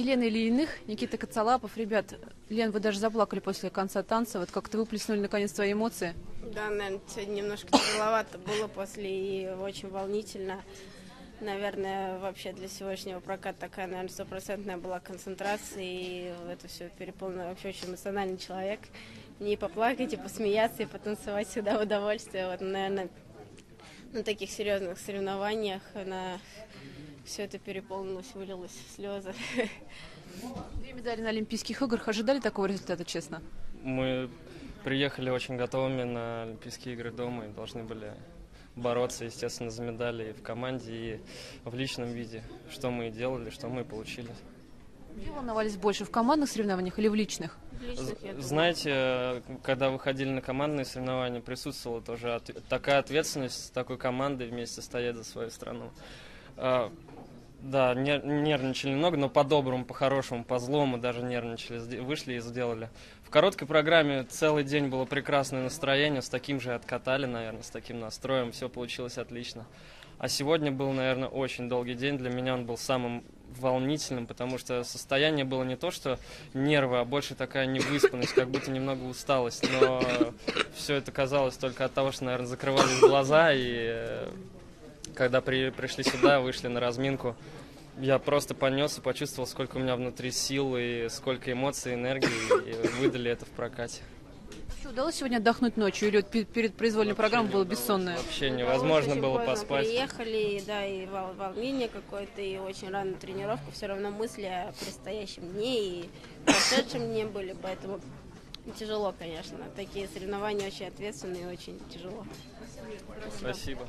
Елена Ильиных, Никита Коцалапов. Ребят, Лен, вы даже заплакали после конца танца. Вот как-то выплеснули наконец свои эмоции. Да, наверное, сегодня немножко тяжеловато было после и очень волнительно. Наверное, вообще для сегодняшнего проката такая, наверное, стопроцентная была концентрация, и это все переполнено вообще очень эмоциональный человек. Не поплакать, и посмеяться, и потанцевать всегда в удовольствие. Вот, наверное, на таких серьезных соревнованиях на все это переполнилось, вылилось в слезы. Две медали на Олимпийских играх. Ожидали такого результата, честно? Мы приехали очень готовыми на Олимпийские игры дома и должны были бороться, естественно, за медали и в команде, и в личном виде. Что мы и делали, что мы и получили. Где волновались больше, в командных соревнованиях или в личных? Личных, я думаю. Знаете, когда выходили на командные соревнования, присутствовала тоже от- такая ответственность с такой командой вместе стоять за свою страну. А, Да, нер- нервничали много, но по-доброму, по-хорошему, по-злому даже нервничали. Вышли и сделали. В короткой программе целый день было прекрасное настроение, с таким же откатали, наверное, с таким настроем. Все получилось отлично. А сегодня был, наверное, очень долгий день. Для меня он был самым волнительным, потому что состояние было не то, что нервы, а больше такая невыспанность, как будто немного усталость. Но все это казалось только от того, что, наверное, закрывались глаза и э, когда при, пришли сюда, вышли на разминку, я просто понес и почувствовал, сколько у меня внутри сил и сколько эмоций, энергии, и выдали это в прокате. Что, удалось сегодня отдохнуть ночью или перед произвольной программой было бессонное? Вообще невозможно было поспать. Приехали, да, и вол- волнение какое-то, и очень рано тренировку. Все равно мысли о предстоящем дне и прошедшем дне были, поэтому тяжело, конечно. Такие соревнования очень ответственные и очень тяжело. Спасибо.